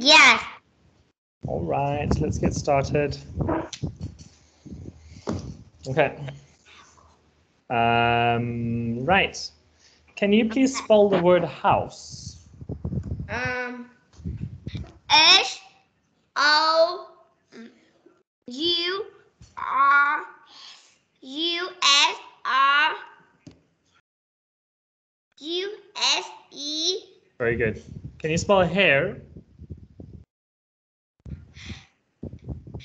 Yes. All right, let's get started. Okay. Um, right. Can you please spell the word house? Um. H O U R U S R U S E Very good. Can you spell hair?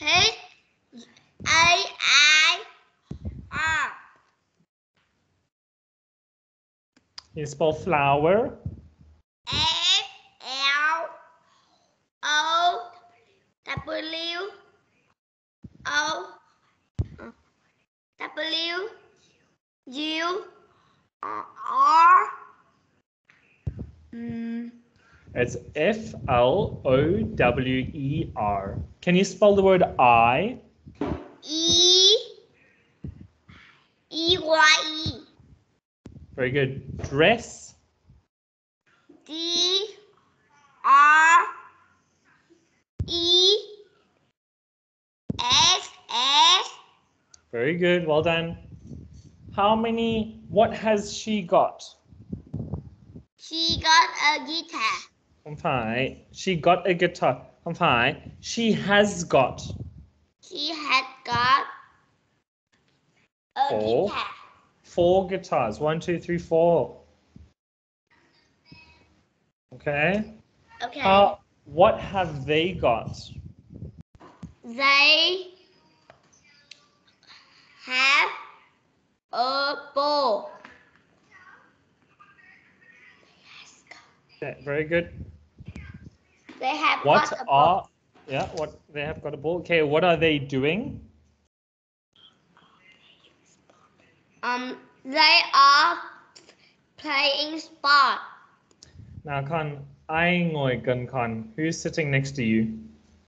H A I R. You spell flower? F L O W O W U R. Mm, It's F L O W E R. Can you spell the word I? E E Y E Very good. Dress? D R E S S Very good. Well done. How many? What has she got? She got a guitar. I'm fine. She got a guitar. I'm fine. She has got. She had got a four, guitar. Four guitars. One, two, three, four. Okay. Okay. Uh, what have they got? They have a ball. Okay, very good. They have What got a ball. are? Yeah. What they have got a ball. Okay. What are they doing? Um, they are playing sport. Now, Con, I ngồi gần Con. Who's sitting next to you?